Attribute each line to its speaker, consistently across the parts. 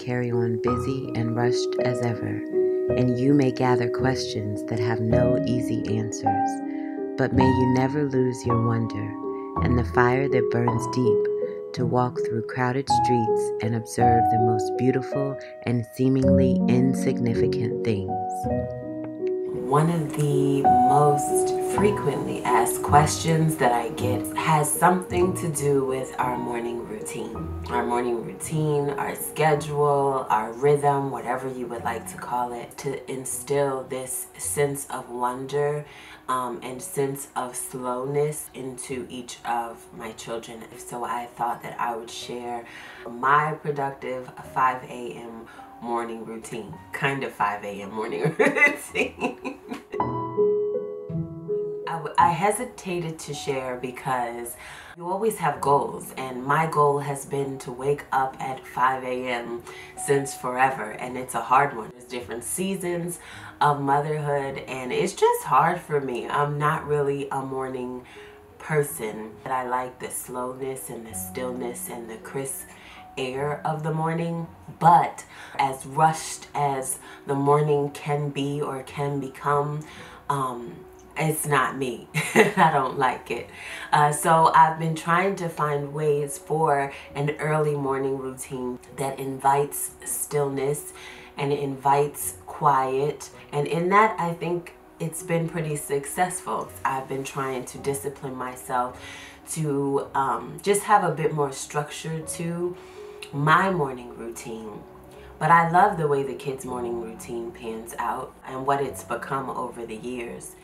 Speaker 1: carry on busy and rushed as ever, and you may gather questions that have no easy answers, but may you never lose your wonder and the fire that burns deep to walk through crowded streets and observe the most beautiful and seemingly insignificant things.
Speaker 2: One of the most frequently asked questions that I get has something to do with our morning routine. Our morning routine, our schedule, our rhythm, whatever you would like to call it, to instill this sense of wonder um, and sense of slowness into each of my children. So I thought that I would share my productive 5 a.m morning routine. Kind of 5 a.m. morning routine. I, I hesitated to share because you always have goals and my goal has been to wake up at 5 a.m. since forever and it's a hard one. There's different seasons of motherhood and it's just hard for me. I'm not really a morning person. But I like the slowness and the stillness and the crisp air of the morning, but as rushed as the morning can be or can become, um, it's not me. I don't like it. Uh, so I've been trying to find ways for an early morning routine that invites stillness and invites quiet. And in that, I think it's been pretty successful. I've been trying to discipline myself to um, just have a bit more structure to my morning routine. But I love the way the kids' morning routine pans out and what it's become over the years.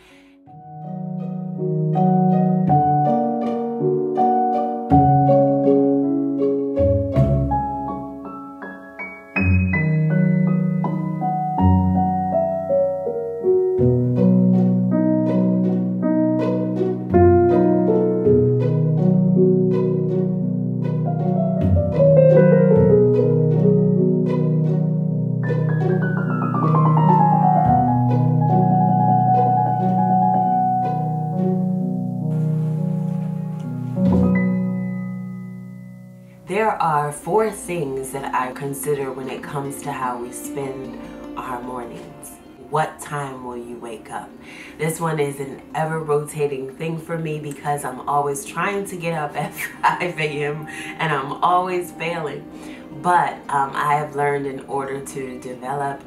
Speaker 2: Four things that I consider when it comes to how we spend our mornings. What time will you wake up? This one is an ever rotating thing for me because I'm always trying to get up at 5 a.m. and I'm always failing. But um, I have learned in order to develop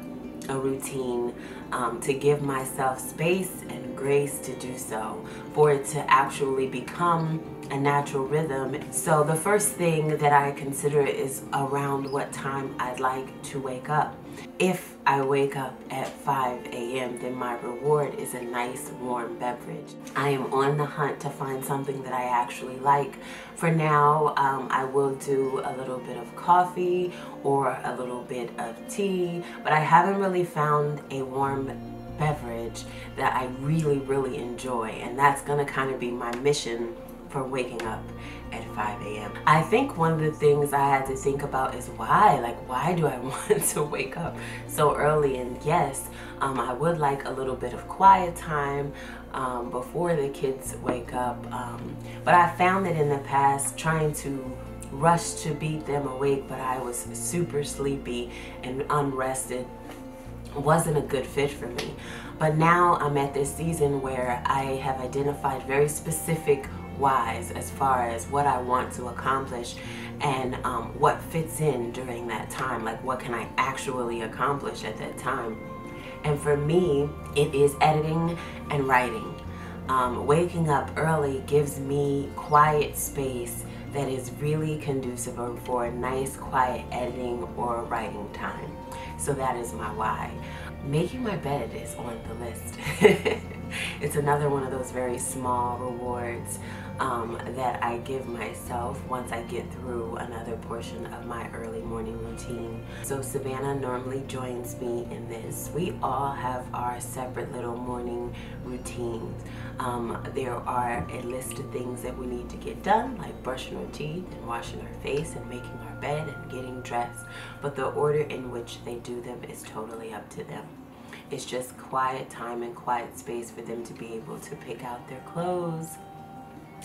Speaker 2: a routine um, to give myself space and grace to do so, for it to actually become a natural rhythm. So the first thing that I consider is around what time I'd like to wake up. If I wake up at 5 a.m., then my reward is a nice warm beverage. I am on the hunt to find something that I actually like. For now, um, I will do a little bit of coffee or a little bit of tea, but I haven't really found a warm beverage that I really, really enjoy. And that's gonna kind of be my mission for waking up at 5 a.m. I think one of the things I had to think about is why, like why do I want to wake up so early? And yes, um, I would like a little bit of quiet time um, before the kids wake up. Um, but I found that in the past trying to rush to beat them awake, but I was super sleepy and unrested wasn't a good fit for me. But now I'm at this season where I have identified very specific wise as far as what I want to accomplish and um, what fits in during that time. Like, what can I actually accomplish at that time? And for me, it is editing and writing. Um, waking up early gives me quiet space that is really conducive for a nice, quiet editing or writing time. So that is my why. Making my bed is on the list. it's another one of those very small rewards um, that I give myself once I get through another portion of my early morning routine. So Savannah normally joins me in this. We all have our separate little morning routines. Um, there are a list of things that we need to get done, like brushing our teeth and washing our face and making our bed and getting dressed. But the order in which they do them is totally up to them. It's just quiet time and quiet space for them to be able to pick out their clothes,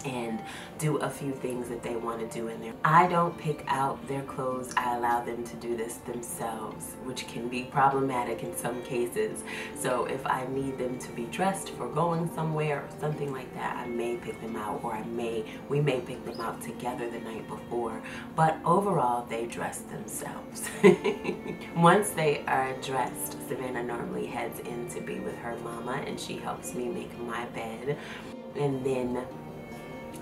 Speaker 2: and do a few things that they want to do in there. I don't pick out their clothes. I allow them to do this themselves, which can be problematic in some cases. So if I need them to be dressed for going somewhere or something like that, I may pick them out or I may, we may pick them out together the night before. But overall, they dress themselves. Once they are dressed, Savannah normally heads in to be with her mama and she helps me make my bed. And then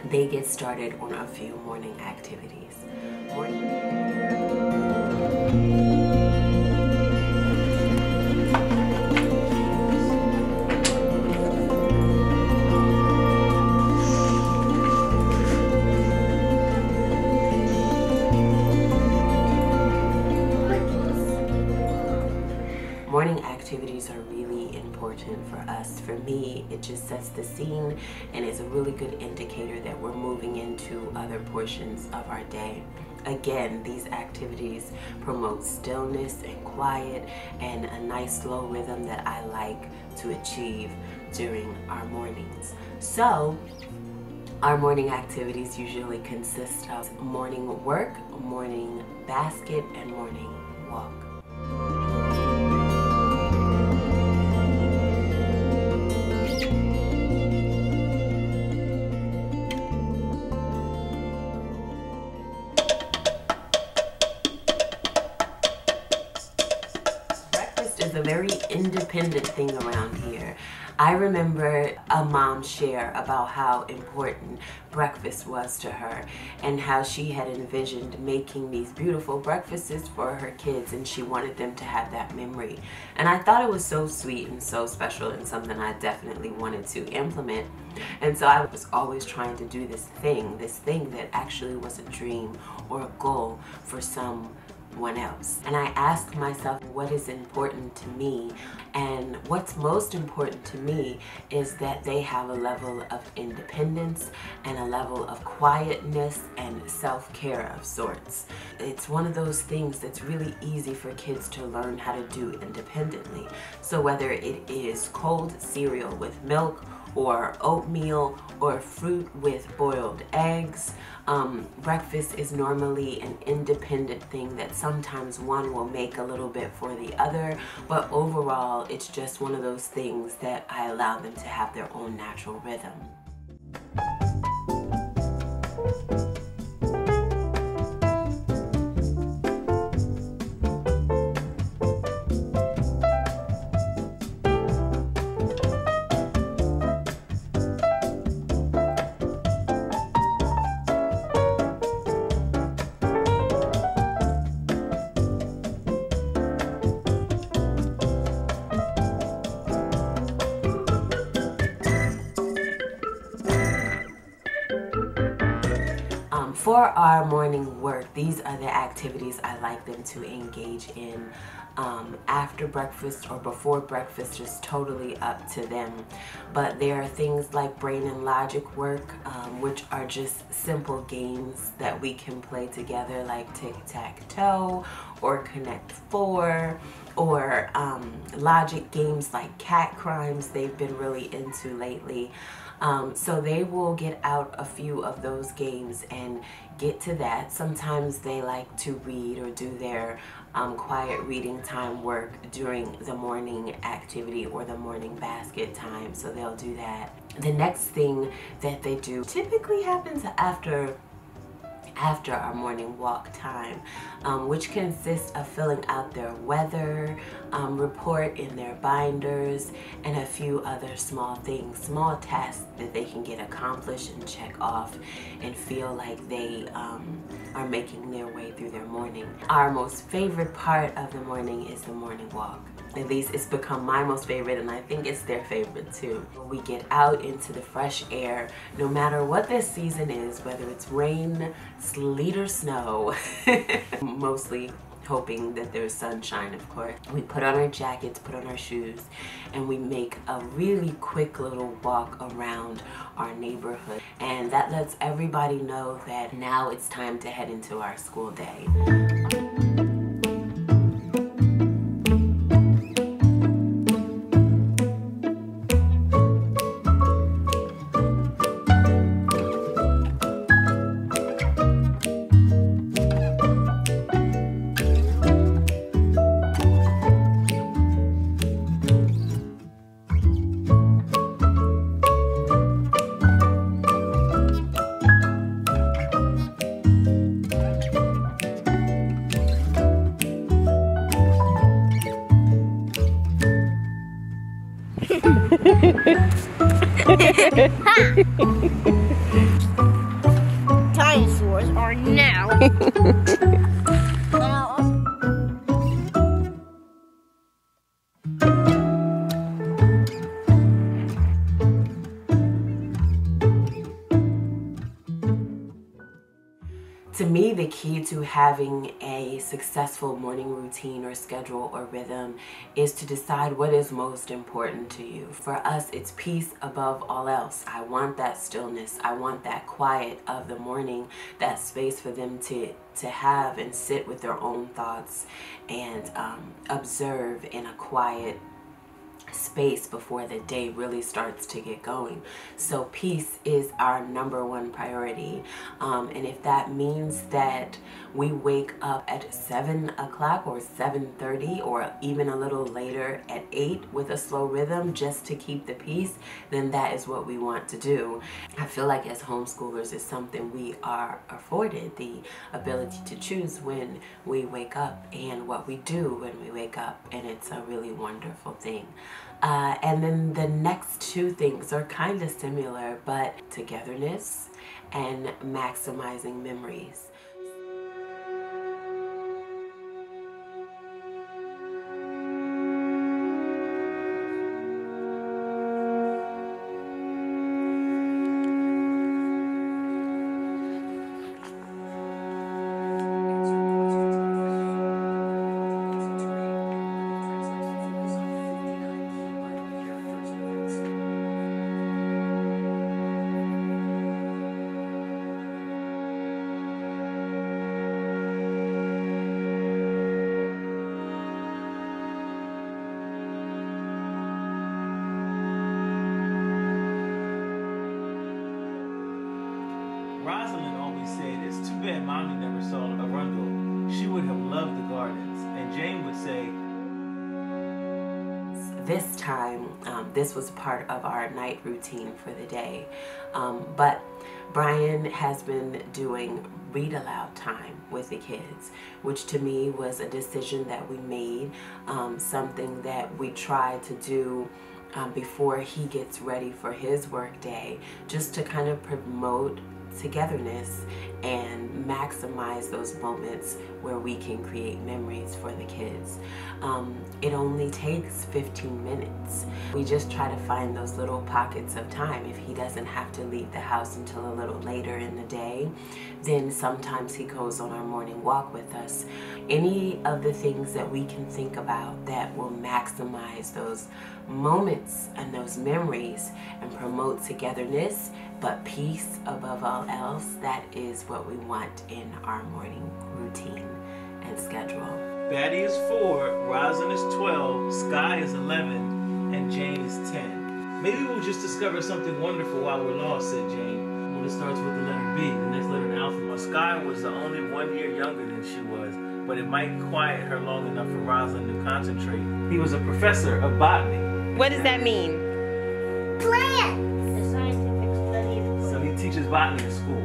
Speaker 2: they get started on a few morning activities. Morning. Really important for us. For me, it just sets the scene and is a really good indicator that we're moving into other portions of our day. Again, these activities promote stillness and quiet and a nice slow rhythm that I like to achieve during our mornings. So, our morning activities usually consist of morning work, morning basket, and morning walk. Thing around here. I remember a mom share about how important breakfast was to her and how she had envisioned making these beautiful breakfasts for her kids and she wanted them to have that memory. And I thought it was so sweet and so special and something I definitely wanted to implement. And so I was always trying to do this thing, this thing that actually was a dream or a goal for some one else. And I ask myself what is important to me and what's most important to me is that they have a level of independence and a level of quietness and self-care of sorts. It's one of those things that's really easy for kids to learn how to do independently. So whether it is cold cereal with milk or oatmeal or fruit with boiled eggs. Um, breakfast is normally an independent thing that sometimes one will make a little bit for the other, but overall it's just one of those things that I allow them to have their own natural rhythm. For our morning work, these are the activities I like them to engage in um, after breakfast or before breakfast, just totally up to them. But there are things like brain and logic work, um, which are just simple games that we can play together, like tic-tac-toe or Connect Four, or um, logic games like cat crimes they've been really into lately. Um, so they will get out a few of those games and get to that. Sometimes they like to read or do their um, quiet reading time work during the morning activity or the morning basket time. So they'll do that. The next thing that they do typically happens after after our morning walk time, um, which consists of filling out their weather um, report in their binders and a few other small things, small tasks that they can get accomplished and check off and feel like they um, are making their way through their morning. Our most favorite part of the morning is the morning walk. At least it's become my most favorite and I think it's their favorite too. We get out into the fresh air no matter what this season is, whether it's rain, sleet or snow, mostly hoping that there's sunshine of course. We put on our jackets, put on our shoes, and we make a really quick little walk around our neighborhood. And that lets everybody know that now it's time to head into our school day.
Speaker 3: Dinosaurs are now.
Speaker 2: having a successful morning routine or schedule or rhythm is to decide what is most important to you. For us, it's peace above all else. I want that stillness. I want that quiet of the morning, that space for them to, to have and sit with their own thoughts and um, observe in a quiet space before the day really starts to get going. So peace is our number one priority. Um, and if that means that we wake up at 7 o'clock or 7.30 or even a little later at 8 with a slow rhythm just to keep the peace, then that is what we want to do. I feel like as homeschoolers it's something we are afforded the ability to choose when we wake up and what we do when we wake up and it's a really wonderful thing. Uh, and then the next two things are kind of similar, but togetherness and maximizing memories.
Speaker 4: Always said, It's too bad mommy never saw Arundel. She would have loved the gardens. And Jane would say,
Speaker 2: this time, um, this was part of our night routine for the day. Um, but Brian has been doing read aloud time with the kids, which to me was a decision that we made, um, something that we try to do um, before he gets ready for his work day, just to kind of promote togetherness and maximize those moments where we can create memories for the kids. Um, it only takes 15 minutes. We just try to find those little pockets of time. If he doesn't have to leave the house until a little later in the day, then sometimes he goes on our morning walk with us. Any of the things that we can think about that will maximize those moments and those memories and promote togetherness but peace above all else, that is what we want in our morning routine and schedule.
Speaker 4: Batty is 4, Rosalind is 12, Skye is 11, and Jane is 10. Maybe we'll just discover something wonderful while we're lost, said Jane. Well, it starts with the letter B, the next letter in the alphabet. Skye was the only one year younger than she was, but it might quiet her long enough for Rosalind to concentrate. He was a professor of botany.
Speaker 5: What does that mean?
Speaker 4: Botany school.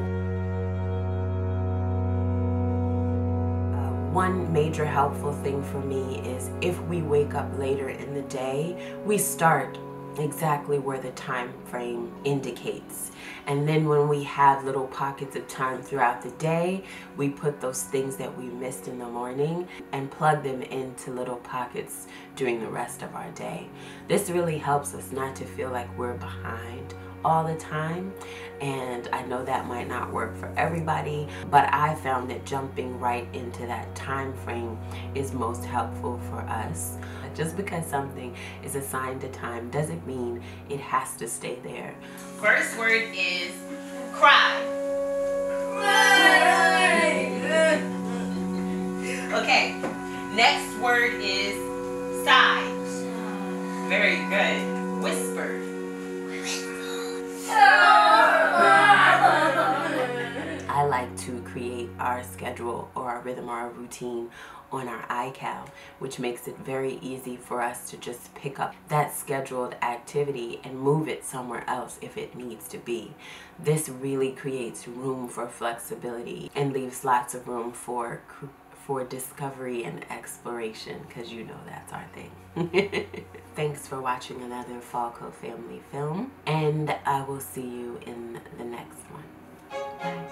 Speaker 2: Uh, One major helpful thing for me is if we wake up later in the day, we start exactly where the time frame indicates. And then when we have little pockets of time throughout the day, we put those things that we missed in the morning and plug them into little pockets during the rest of our day. This really helps us not to feel like we're behind all the time and I know that might not work for everybody but I found that jumping right into that time frame is most helpful for us just because something is assigned a time doesn't mean it has to stay there
Speaker 5: First word is cry. Okay. Next word is sigh. Very good. Whisper.
Speaker 2: I like to create our schedule or our rhythm or our routine on our iCal, which makes it very easy for us to just pick up that scheduled activity and move it somewhere else if it needs to be. This really creates room for flexibility and leaves lots of room for for discovery and exploration because you know that's our thing. Thanks for watching another FallCo family film and I will see you in the next one.